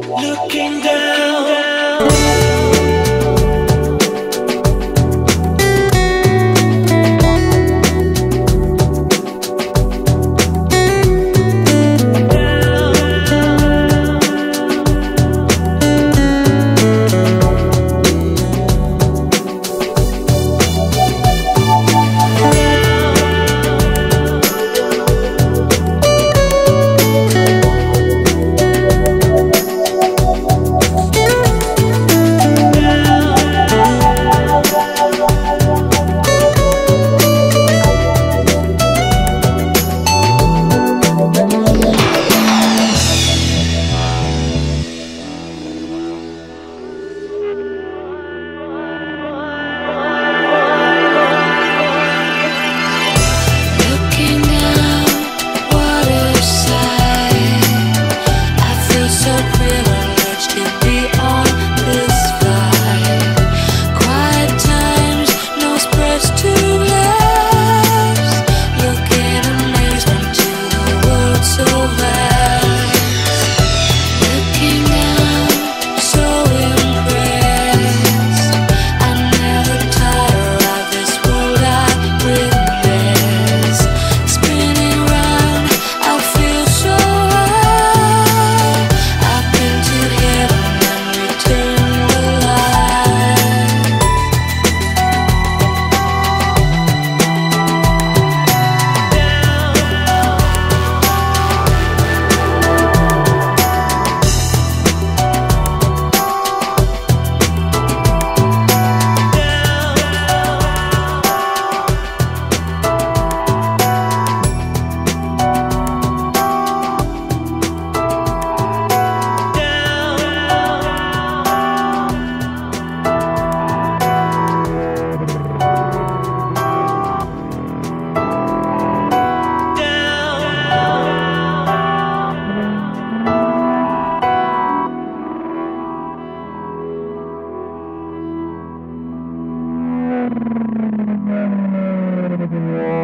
looking down. so bad